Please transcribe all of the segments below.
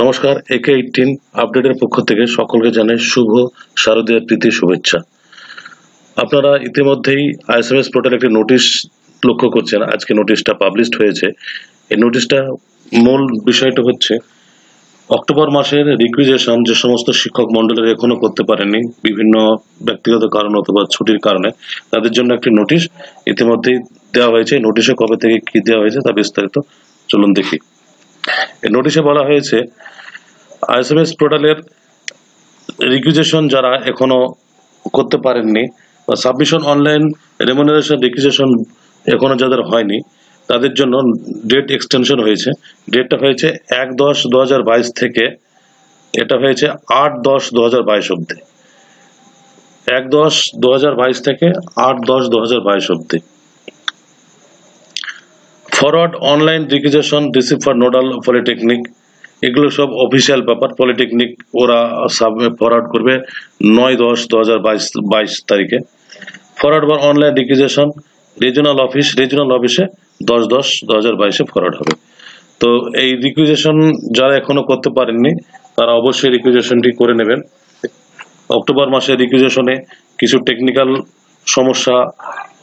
নমস্কার, একে এইটিন আপডেটের পক্ষ থেকে সকলকে জানাই শুভ শারদীয় প্রীতি শুভেচ্ছা। আপনারা ইতিমধ্যেই আইএসএমএস পোর্টাল একটি নোটিশ লক্ষ্য করছেন, আজকে নোটিশটা পাবলিশড হয়েছে। এই নোটিশটা মূল বিষয়টা হচ্ছে অক্টোবর মাসের রিকুইজেশন যে সমস্ত শিক্ষক মন্ডলের এখনও করতে পারেনি বিভিন্ন ব্যক্তিগত কারণ অথবা ছুটির কারণে, তাদের জন্য একটি নোটিশ ইতিমধ্যেই দেওয়া হয়েছে। নোটিশে কবে থেকে কি দেওয়া হয়েছে তা বিস্তারিত চলুন দেখি। এই নোটিশে বলা হয়েছে, আইএসএমএস পোর্টালের রিকুইজেশন যারা এখনও করতে পারেননি বা সাবমিশন অনলাইন রেমুনারেশন রিকুইজেশন এখনও যাদের হয়নি তাদের জন্য ডেট এক্সটেনশন হয়েছে। ডেটটা হয়েছে এক দশ দু থেকে, এটা হয়েছে আট দশ দু হাজার বাইশ অব্দি এক দশ দু হাজার বাইশ থেকে আট দশ দু হাজার বাইশ অব্দি forward online requisition receive for nodal polytechnic এগুলো সব অফিসিয়াল ব্যাপার পলিটেকনিক ওরা ফরওয়ার্ড করবে নয় দশ দু হাজার বাইশ বাইশ তারিখে। ফরওয়ার্ড বা online requisition regional office regional অফিসে দশ দশ দু হাজার বাইশে ফরওয়ার্ড হবে। তো এই রিকুইজেশন যারা এখনও করতে পারেননি, তারা অবশ্যই রিকুইজেশনটি করে নেবেন। অক্টোবর মাসে রিকুইজেশনে কিছু টেকনিক্যাল সমস্যা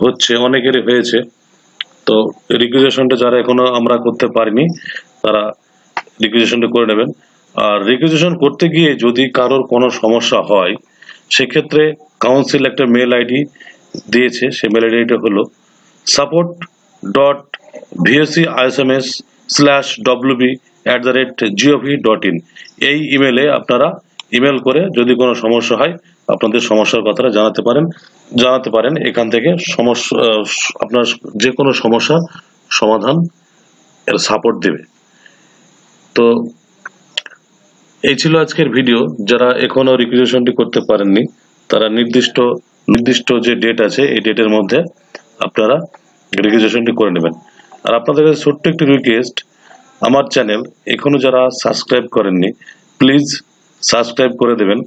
হচ্ছে, অনেকেরই হয়েছে। তো রিকুইজেশনটা যারা এখনও আমরা করতে পারিনি, তারা রিকুইজেশনটা করে নেবেন। আর রিকুইজেশন করতে গিয়ে যদি কারোর কোনো সমস্যা হয়, সেক্ষেত্রে কাউন্সিল একটা মেল আইডি দিয়েছে। সেই মেল আইডিটা হলো support VSC ISMS slash WB at the rate GOV dot in এই ইমেলে আপনারা ইমেল করে যদি কোনো সমস্যা হয়, আপনাদের সমস্যার কথাটা জানাতে পারেন জানাতে পারেন। এখান থেকে সমস্যা আপনার যে কোনো সমস্যা সমাধান এর সাপোর্ট দেবে। তো এই ছিল আজকের ভিডিও যারা এখনও রিকুইজিশনটি করতে পারেননি, তারা নির্দিষ্ট নির্দিষ্ট যে ডেট আছে, এই ডেটের মধ্যে আপনারা রিকুইজিশনটি করে নেবেন। আর আপনাদের কাছে ছোট্ট একটি রিকোয়েস্ট আমার চ্যানেল এখনও যারা সাবস্ক্রাইব করেননি প্লিজ সাবস্ক্রাইব করে দেবেন।